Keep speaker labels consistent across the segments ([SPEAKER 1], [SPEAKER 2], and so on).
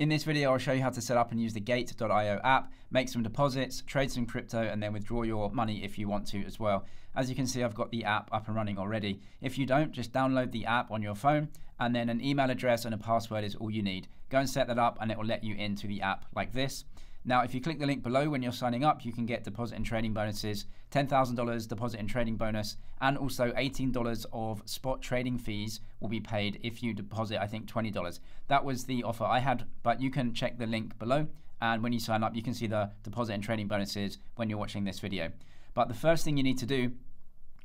[SPEAKER 1] In this video, I'll show you how to set up and use the Gate.io app, make some deposits, trade some crypto, and then withdraw your money if you want to as well. As you can see, I've got the app up and running already. If you don't, just download the app on your phone, and then an email address and a password is all you need. Go and set that up, and it will let you into the app like this. Now, if you click the link below when you're signing up, you can get deposit and trading bonuses, $10,000 deposit and trading bonus, and also $18 of spot trading fees will be paid if you deposit, I think, $20. That was the offer I had, but you can check the link below. And when you sign up, you can see the deposit and trading bonuses when you're watching this video. But the first thing you need to do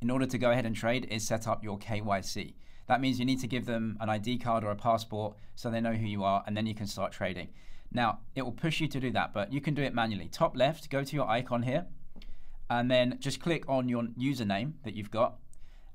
[SPEAKER 1] in order to go ahead and trade is set up your KYC. That means you need to give them an ID card or a passport so they know who you are, and then you can start trading. Now, it will push you to do that, but you can do it manually. Top left, go to your icon here, and then just click on your username that you've got.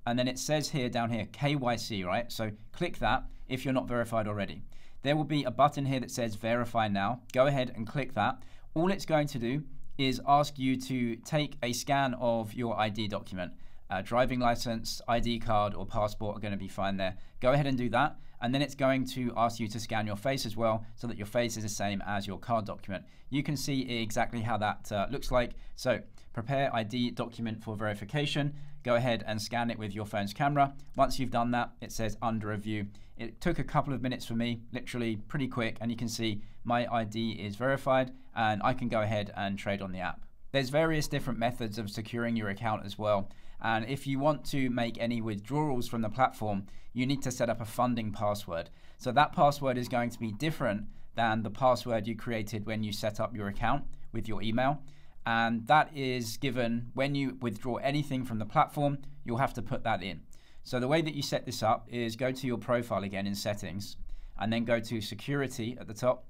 [SPEAKER 1] And then it says here, down here, KYC, right? So click that if you're not verified already. There will be a button here that says verify now. Go ahead and click that. All it's going to do is ask you to take a scan of your ID document. Uh, driving license, ID card, or passport are going to be fine there. Go ahead and do that and then it's going to ask you to scan your face as well so that your face is the same as your card document. You can see exactly how that uh, looks like. So prepare ID document for verification. Go ahead and scan it with your phone's camera. Once you've done that, it says under review. It took a couple of minutes for me, literally pretty quick, and you can see my ID is verified and I can go ahead and trade on the app. There's various different methods of securing your account as well. And if you want to make any withdrawals from the platform, you need to set up a funding password. So that password is going to be different than the password you created when you set up your account with your email. And that is given when you withdraw anything from the platform, you'll have to put that in. So the way that you set this up is go to your profile again in settings and then go to security at the top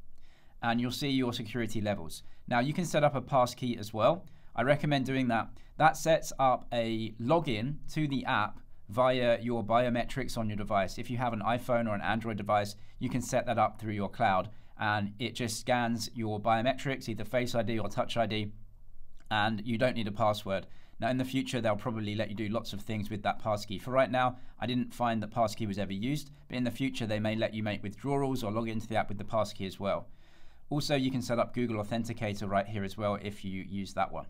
[SPEAKER 1] and you'll see your security levels. Now you can set up a passkey as well. I recommend doing that. That sets up a login to the app via your biometrics on your device. If you have an iPhone or an Android device, you can set that up through your cloud and it just scans your biometrics, either Face ID or Touch ID, and you don't need a password. Now, in the future, they'll probably let you do lots of things with that passkey. For right now, I didn't find that passkey was ever used, but in the future, they may let you make withdrawals or log into the app with the passkey as well. Also, you can set up Google Authenticator right here as well if you use that one.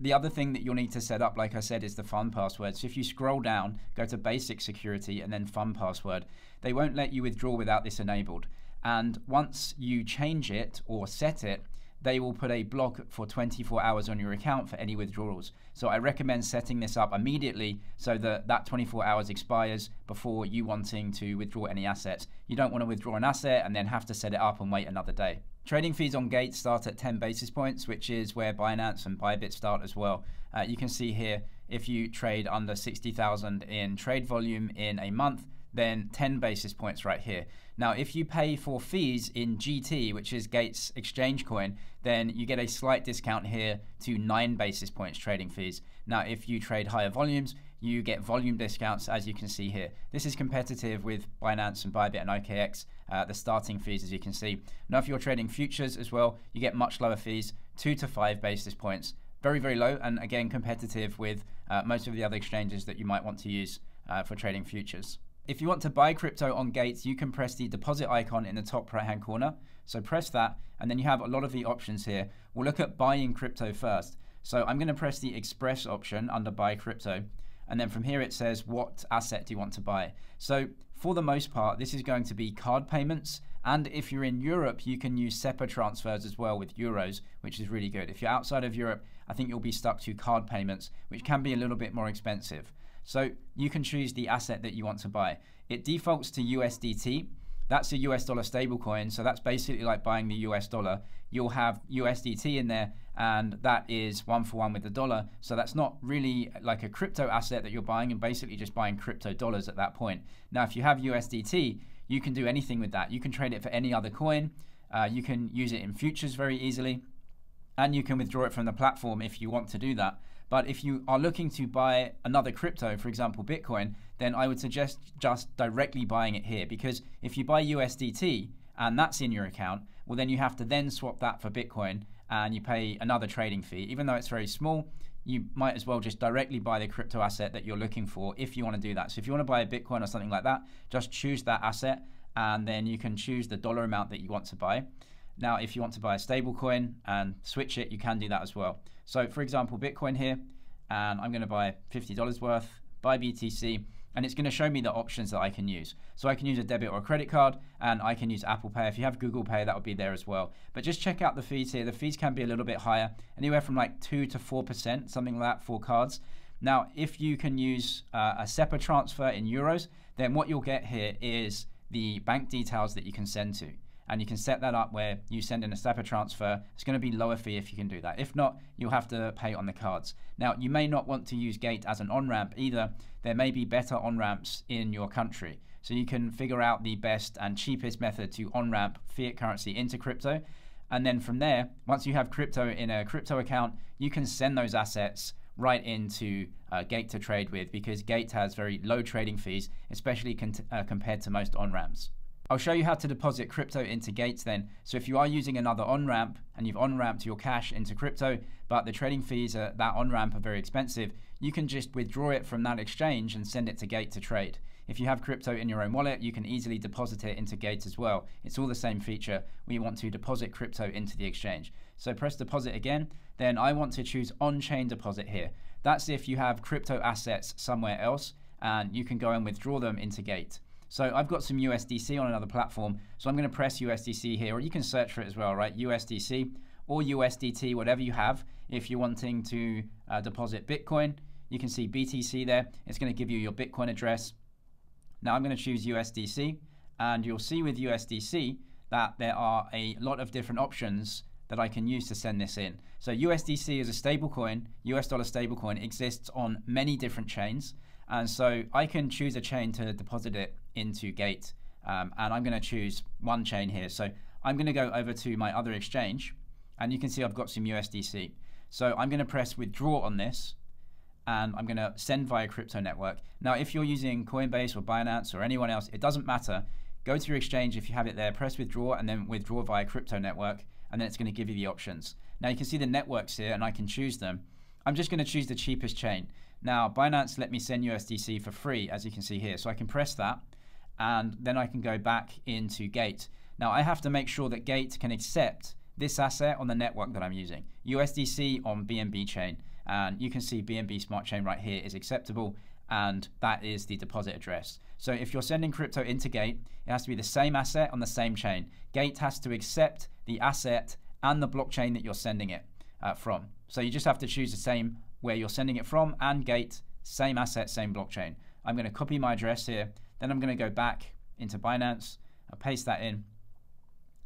[SPEAKER 1] The other thing that you'll need to set up, like I said, is the fund password. So if you scroll down, go to basic security and then fund password, they won't let you withdraw without this enabled. And once you change it or set it, they will put a block for 24 hours on your account for any withdrawals. So I recommend setting this up immediately so that that 24 hours expires before you wanting to withdraw any assets. You don't want to withdraw an asset and then have to set it up and wait another day. Trading fees on Gate start at 10 basis points, which is where Binance and Bybit start as well. Uh, you can see here if you trade under 60,000 in trade volume in a month, then 10 basis points right here. Now, if you pay for fees in GT, which is Gates exchange coin, then you get a slight discount here to 9 basis points trading fees. Now, if you trade higher volumes, you get volume discounts as you can see here. This is competitive with Binance and Bybit and OKX, uh, the starting fees as you can see. Now if you're trading futures as well, you get much lower fees, two to five basis points. Very, very low and again competitive with uh, most of the other exchanges that you might want to use uh, for trading futures. If you want to buy crypto on Gates, you can press the deposit icon in the top right hand corner. So press that, and then you have a lot of the options here. We'll look at buying crypto first. So I'm going to press the express option under buy crypto. And then from here it says what asset do you want to buy. So for the most part, this is going to be card payments. And if you're in Europe, you can use SEPA transfers as well with euros, which is really good. If you're outside of Europe, I think you'll be stuck to card payments, which can be a little bit more expensive. So you can choose the asset that you want to buy. It defaults to USDT. That's a US dollar stablecoin. So that's basically like buying the US dollar. You'll have USDT in there and that is one for one with the dollar. So that's not really like a crypto asset that you're buying and basically just buying crypto dollars at that point. Now, if you have USDT, you can do anything with that. You can trade it for any other coin. Uh, you can use it in futures very easily, and you can withdraw it from the platform if you want to do that. But if you are looking to buy another crypto, for example, Bitcoin, then I would suggest just directly buying it here because if you buy USDT and that's in your account, well, then you have to then swap that for Bitcoin and you pay another trading fee. Even though it's very small, you might as well just directly buy the crypto asset that you're looking for if you want to do that. So if you want to buy a Bitcoin or something like that, just choose that asset and then you can choose the dollar amount that you want to buy. Now, if you want to buy a stable coin and switch it, you can do that as well. So for example, Bitcoin here, and I'm going to buy $50 worth, buy BTC, and it's going to show me the options that I can use. So I can use a debit or a credit card, and I can use Apple Pay. If you have Google Pay, that will be there as well. But just check out the fees here. The fees can be a little bit higher, anywhere from like 2 to 4%, something like that for cards. Now, if you can use uh, a SEPA transfer in euros, then what you'll get here is the bank details that you can send to and you can set that up where you send in a SEPA transfer. It's going to be lower fee if you can do that. If not, you'll have to pay on the cards. Now, you may not want to use Gate as an on-ramp either. There may be better on-ramps in your country. So you can figure out the best and cheapest method to on-ramp fiat currency into crypto. And then from there, once you have crypto in a crypto account, you can send those assets right into uh, Gate to trade with because Gate has very low trading fees, especially uh, compared to most on-ramps. I'll show you how to deposit crypto into Gates then. So if you are using another on-ramp and you've on-ramped your cash into crypto, but the trading fees at that on-ramp are very expensive, you can just withdraw it from that exchange and send it to Gate to trade. If you have crypto in your own wallet, you can easily deposit it into Gate as well. It's all the same feature. We want to deposit crypto into the exchange. So press deposit again. Then I want to choose on-chain deposit here. That's if you have crypto assets somewhere else and you can go and withdraw them into Gate. So I've got some USDC on another platform. So I'm going to press USDC here, or you can search for it as well, right? USDC or USDT, whatever you have. If you're wanting to uh, deposit Bitcoin, you can see BTC there. It's going to give you your Bitcoin address. Now I'm going to choose USDC, and you'll see with USDC that there are a lot of different options that I can use to send this in. So USDC is a stablecoin, US dollar stablecoin, exists on many different chains. And so I can choose a chain to deposit it into Gate. Um, and I'm going to choose one chain here. So I'm going to go over to my other exchange. And you can see I've got some USDC. So I'm going to press withdraw on this. And I'm going to send via crypto network. Now, if you're using Coinbase or Binance or anyone else, it doesn't matter. Go to your exchange if you have it there, press withdraw, and then withdraw via crypto network. And then it's going to give you the options. Now, you can see the networks here, and I can choose them. I'm just going to choose the cheapest chain. Now, Binance let me send USDC for free, as you can see here. So I can press that, and then I can go back into Gate. Now, I have to make sure that Gate can accept this asset on the network that I'm using. USDC on BNB chain. And you can see BNB Smart Chain right here is acceptable, and that is the deposit address. So if you're sending crypto into Gate, it has to be the same asset on the same chain. Gate has to accept the asset and the blockchain that you're sending it uh, from. So you just have to choose the same where you're sending it from and gate, same asset, same blockchain. I'm going to copy my address here. Then I'm going to go back into Binance. I'll paste that in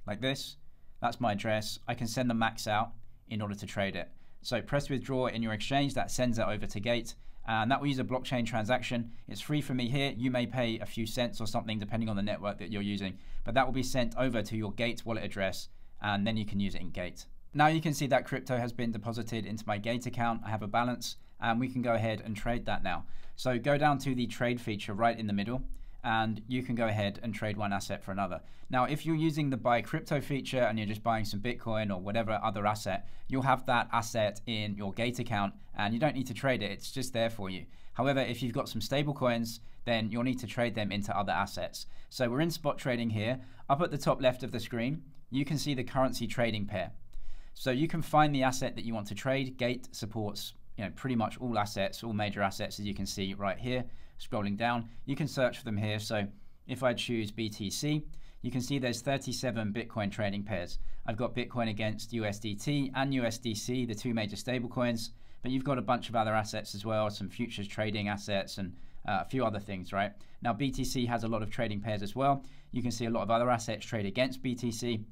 [SPEAKER 1] like this. That's my address. I can send the max out in order to trade it. So press withdraw in your exchange. That sends it over to Gate. And that will use a blockchain transaction. It's free for me here. You may pay a few cents or something depending on the network that you're using. But that will be sent over to your Gate wallet address. And then you can use it in Gate. Now you can see that crypto has been deposited into my Gate account. I have a balance and we can go ahead and trade that now. So go down to the trade feature right in the middle and you can go ahead and trade one asset for another. Now, if you're using the buy crypto feature and you're just buying some Bitcoin or whatever other asset, you'll have that asset in your Gate account and you don't need to trade it. It's just there for you. However, if you've got some stable coins, then you'll need to trade them into other assets. So we're in spot trading here. Up at the top left of the screen, you can see the currency trading pair. So you can find the asset that you want to trade. Gate supports you know, pretty much all assets, all major assets, as you can see right here. Scrolling down, you can search for them here. So if I choose BTC, you can see there's 37 Bitcoin trading pairs. I've got Bitcoin against USDT and USDC, the two major stablecoins, but you've got a bunch of other assets as well, some futures trading assets and uh, a few other things, right? Now, BTC has a lot of trading pairs as well. You can see a lot of other assets trade against BTC.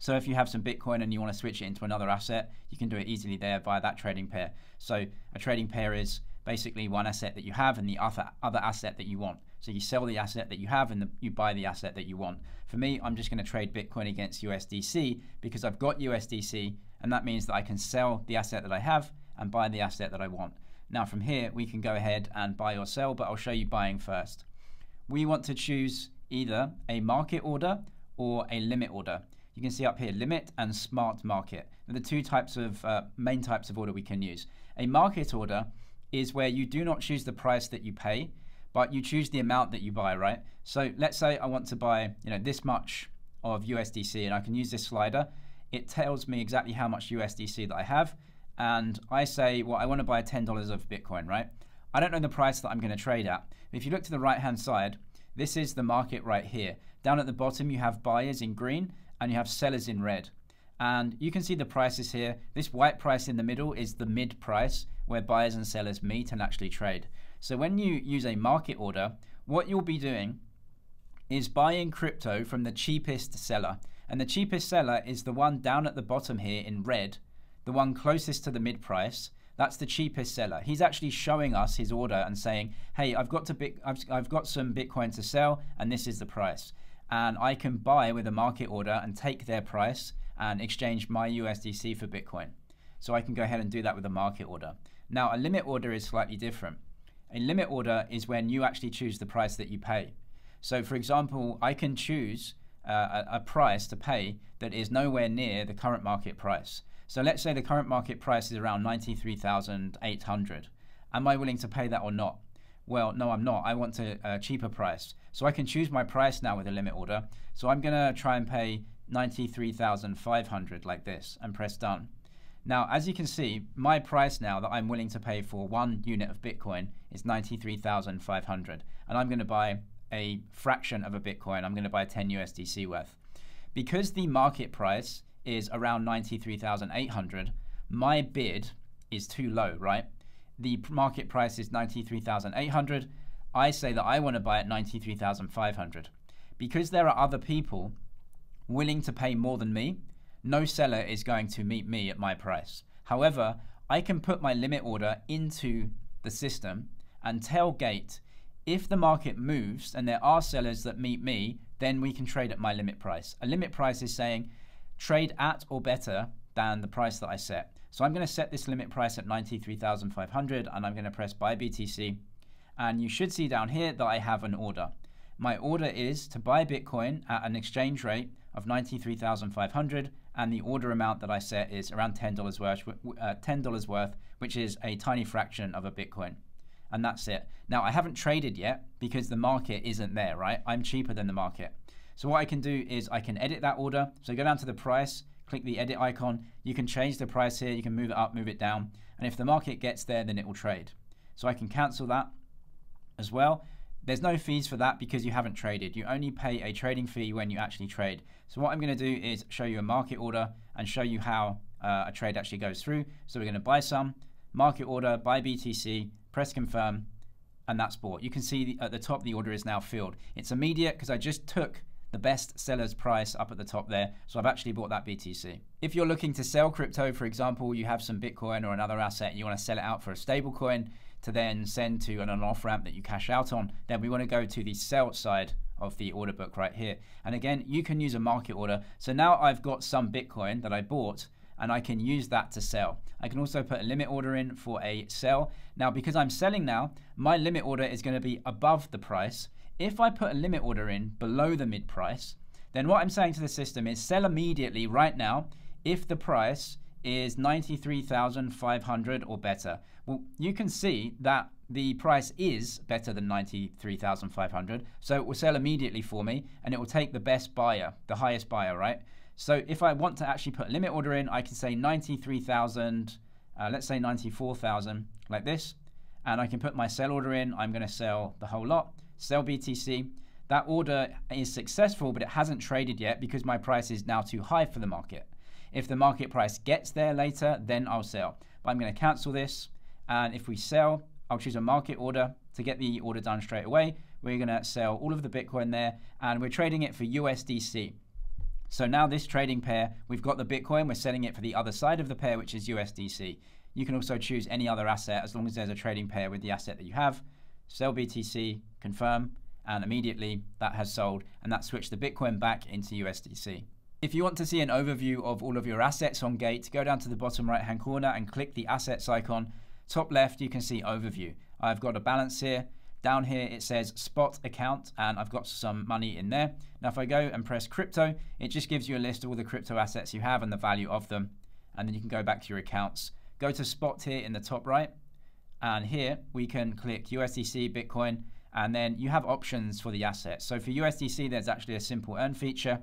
[SPEAKER 1] So if you have some Bitcoin and you want to switch it into another asset, you can do it easily there via that trading pair. So a trading pair is basically one asset that you have and the other other asset that you want. So you sell the asset that you have and the, you buy the asset that you want. For me, I'm just going to trade Bitcoin against USDC because I've got USDC and that means that I can sell the asset that I have and buy the asset that I want. Now from here, we can go ahead and buy or sell, but I'll show you buying first. We want to choose either a market order or a limit order you can see up here limit and smart market. They're the two types of uh, main types of order we can use. A market order is where you do not choose the price that you pay, but you choose the amount that you buy, right? So let's say I want to buy, you know, this much of USDC and I can use this slider. It tells me exactly how much USDC that I have. And I say, well, I want to buy $10 of Bitcoin, right? I don't know the price that I'm going to trade at. If you look to the right hand side, this is the market right here. Down at the bottom, you have buyers in green and you have sellers in red. And you can see the prices here. This white price in the middle is the mid price where buyers and sellers meet and actually trade. So when you use a market order, what you'll be doing is buying crypto from the cheapest seller. And the cheapest seller is the one down at the bottom here in red, the one closest to the mid price. That's the cheapest seller. He's actually showing us his order and saying, "Hey, I've got to I've, I've got some Bitcoin to sell, and this is the price." And I can buy with a market order and take their price and exchange my USDC for Bitcoin. So I can go ahead and do that with a market order. Now, a limit order is slightly different. A limit order is when you actually choose the price that you pay. So, for example, I can choose uh, a, a price to pay that is nowhere near the current market price. So, let's say the current market price is around 93,800. Am I willing to pay that or not? Well, no, I'm not. I want a, a cheaper price. So I can choose my price now with a limit order. So I'm going to try and pay 93,500 like this and press done. Now, as you can see, my price now that I'm willing to pay for one unit of Bitcoin is 93,500. And I'm going to buy a fraction of a Bitcoin. I'm going to buy 10 USDC worth. Because the market price is around 93,800, my bid is too low, right? The market price is 93,800. I say that I want to buy at 93,500. Because there are other people willing to pay more than me, no seller is going to meet me at my price. However, I can put my limit order into the system and tell Gate if the market moves and there are sellers that meet me, then we can trade at my limit price. A limit price is saying trade at or better than the price that I set. So I'm going to set this limit price at 93,500 and I'm going to press buy BTC. And you should see down here that I have an order. My order is to buy Bitcoin at an exchange rate of 93,500 and the order amount that I set is around $10 worth, uh, $10 worth, which is a tiny fraction of a Bitcoin. And that's it. Now, I haven't traded yet because the market isn't there, right? I'm cheaper than the market. So what I can do is I can edit that order. So go down to the price, click the edit icon. You can change the price here. You can move it up, move it down. And if the market gets there, then it will trade. So I can cancel that as well. There's no fees for that because you haven't traded. You only pay a trading fee when you actually trade. So what I'm going to do is show you a market order and show you how uh, a trade actually goes through. So we're going to buy some, market order, buy BTC, press confirm, and that's bought. You can see the, at the top the order is now filled. It's immediate because I just took the best seller's price up at the top there. So I've actually bought that BTC. If you're looking to sell crypto, for example, you have some Bitcoin or another asset, and you want to sell it out for a stable coin, to then send to an off ramp that you cash out on, then we want to go to the sell side of the order book right here. And again, you can use a market order. So now I've got some Bitcoin that I bought and I can use that to sell. I can also put a limit order in for a sell. Now, because I'm selling now, my limit order is going to be above the price. If I put a limit order in below the mid price, then what I'm saying to the system is sell immediately right now if the price is 93,500 or better. Well, you can see that the price is better than 93,500. So it will sell immediately for me and it will take the best buyer, the highest buyer, right? So if I want to actually put a limit order in, I can say 93,000, uh, let's say 94,000 like this. And I can put my sell order in. I'm going to sell the whole lot, sell BTC. That order is successful, but it hasn't traded yet because my price is now too high for the market. If the market price gets there later, then I'll sell. But I'm going to cancel this. And if we sell, I'll choose a market order to get the order done straight away. We're going to sell all of the Bitcoin there and we're trading it for USDC. So now this trading pair, we've got the Bitcoin, we're selling it for the other side of the pair, which is USDC. You can also choose any other asset as long as there's a trading pair with the asset that you have. Sell BTC, confirm, and immediately that has sold and that switched the Bitcoin back into USDC. If you want to see an overview of all of your assets on Gate, go down to the bottom right hand corner and click the assets icon. Top left, you can see overview. I've got a balance here. Down here, it says spot account, and I've got some money in there. Now, if I go and press crypto, it just gives you a list of all the crypto assets you have and the value of them. And then you can go back to your accounts. Go to spot here in the top right. And here we can click USDC, Bitcoin, and then you have options for the assets. So for USDC, there's actually a simple earn feature.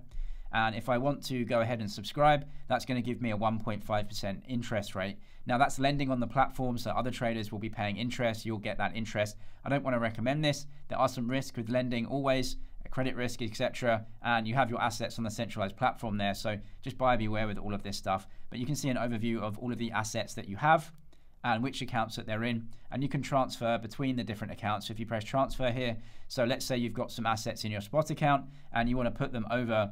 [SPEAKER 1] And if I want to go ahead and subscribe, that's going to give me a 1.5% interest rate. Now, that's lending on the platform, so other traders will be paying interest. You'll get that interest. I don't want to recommend this. There are some risks with lending always, credit risk, etc. And you have your assets on the centralized platform there. So just buyer beware with all of this stuff. But you can see an overview of all of the assets that you have and which accounts that they're in. And you can transfer between the different accounts. So if you press transfer here, so let's say you've got some assets in your spot account and you want to put them over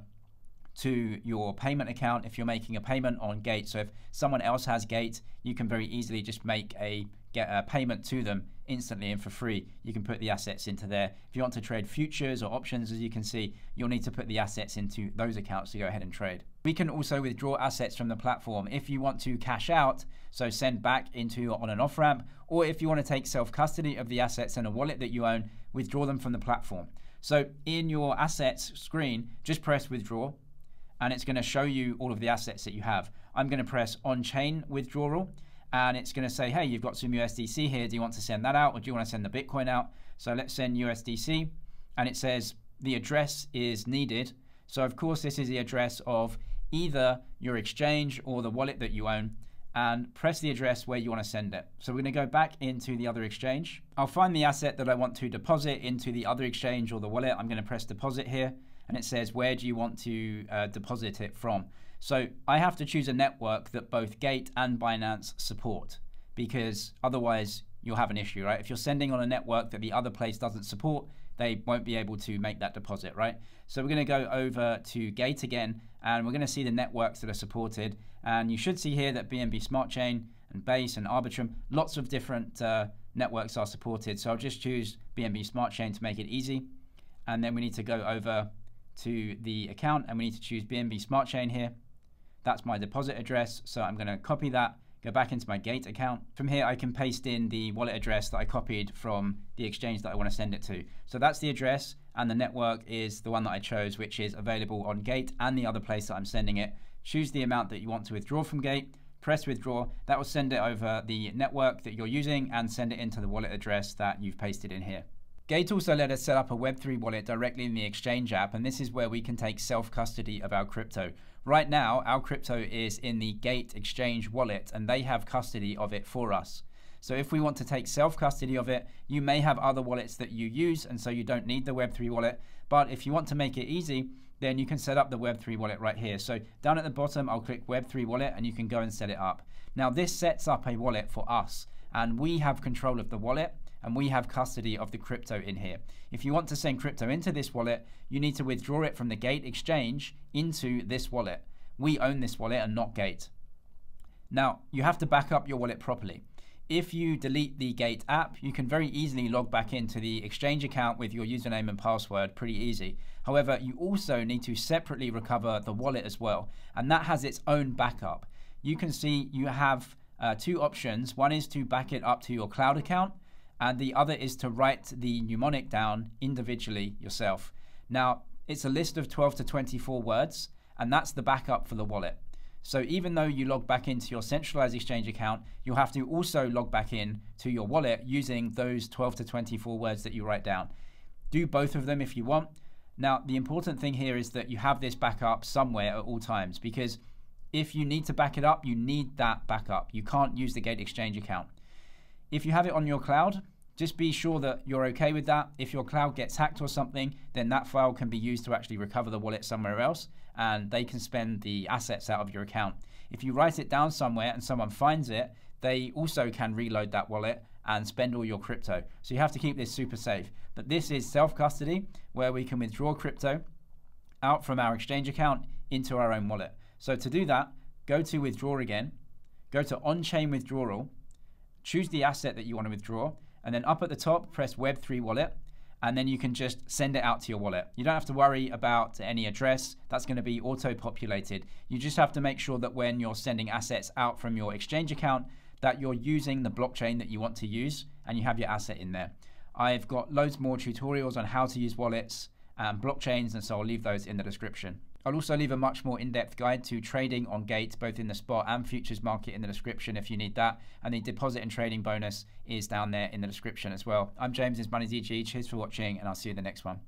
[SPEAKER 1] to your payment account if you're making a payment on Gate. So if someone else has Gate, you can very easily just make a get a payment to them instantly and for free. You can put the assets into there. If you want to trade futures or options, as you can see, you'll need to put the assets into those accounts to go ahead and trade. We can also withdraw assets from the platform if you want to cash out, so send back into your on and off ramp, or if you want to take self custody of the assets in a wallet that you own, withdraw them from the platform. So in your assets screen, just press withdraw and it's going to show you all of the assets that you have. I'm going to press on chain withdrawal and it's going to say, hey, you've got some USDC here. Do you want to send that out or do you want to send the Bitcoin out? So let's send USDC and it says the address is needed. So of course, this is the address of either your exchange or the wallet that you own and press the address where you want to send it. So we're going to go back into the other exchange. I'll find the asset that I want to deposit into the other exchange or the wallet. I'm going to press deposit here and it says where do you want to uh, deposit it from. So I have to choose a network that both Gate and Binance support because otherwise you'll have an issue, right? If you're sending on a network that the other place doesn't support, they won't be able to make that deposit, right? So we're going to go over to Gate again and we're going to see the networks that are supported. And you should see here that BNB Smart Chain and Base and Arbitrum, lots of different uh, networks are supported. So I'll just choose BNB Smart Chain to make it easy. And then we need to go over to the account and we need to choose BNB Smart Chain here. That's my deposit address. So I'm going to copy that, go back into my Gate account. From here, I can paste in the wallet address that I copied from the exchange that I want to send it to. So that's the address and the network is the one that I chose, which is available on Gate and the other place that I'm sending it. Choose the amount that you want to withdraw from Gate, press withdraw. That will send it over the network that you're using and send it into the wallet address that you've pasted in here. Gate also let us set up a Web3 wallet directly in the Exchange app, and this is where we can take self custody of our crypto. Right now, our crypto is in the Gate Exchange wallet, and they have custody of it for us. So if we want to take self custody of it, you may have other wallets that you use, and so you don't need the Web3 wallet. But if you want to make it easy, then you can set up the Web3 wallet right here. So down at the bottom, I'll click Web3 wallet, and you can go and set it up. Now, this sets up a wallet for us, and we have control of the wallet and we have custody of the crypto in here. If you want to send crypto into this wallet, you need to withdraw it from the Gate exchange into this wallet. We own this wallet and not Gate. Now, you have to back up your wallet properly. If you delete the Gate app, you can very easily log back into the Exchange account with your username and password, pretty easy. However, you also need to separately recover the wallet as well, and that has its own backup. You can see you have uh, two options. One is to back it up to your cloud account, and the other is to write the mnemonic down individually yourself. Now, it's a list of 12 to 24 words, and that's the backup for the wallet. So even though you log back into your centralized exchange account, you'll have to also log back in to your wallet using those 12 to 24 words that you write down. Do both of them if you want. Now, the important thing here is that you have this backup somewhere at all times because if you need to back it up, you need that backup. You can't use the Gate Exchange account. If you have it on your cloud, just be sure that you're okay with that. If your cloud gets hacked or something, then that file can be used to actually recover the wallet somewhere else and they can spend the assets out of your account. If you write it down somewhere and someone finds it, they also can reload that wallet and spend all your crypto. So you have to keep this super safe. But this is self custody where we can withdraw crypto out from our exchange account into our own wallet. So to do that, go to withdraw again, go to on chain withdrawal choose the asset that you want to withdraw, and then up at the top, press Web3 Wallet, and then you can just send it out to your wallet. You don't have to worry about any address, that's going to be auto populated. You just have to make sure that when you're sending assets out from your exchange account, that you're using the blockchain that you want to use and you have your asset in there. I've got loads more tutorials on how to use wallets and blockchains, and so I'll leave those in the description. I'll also leave a much more in-depth guide to trading on Gate, both in the spot and futures market in the description if you need that. And the deposit and trading bonus is down there in the description as well. I'm James, this Money ZG. Cheers for watching, and I'll see you in the next one.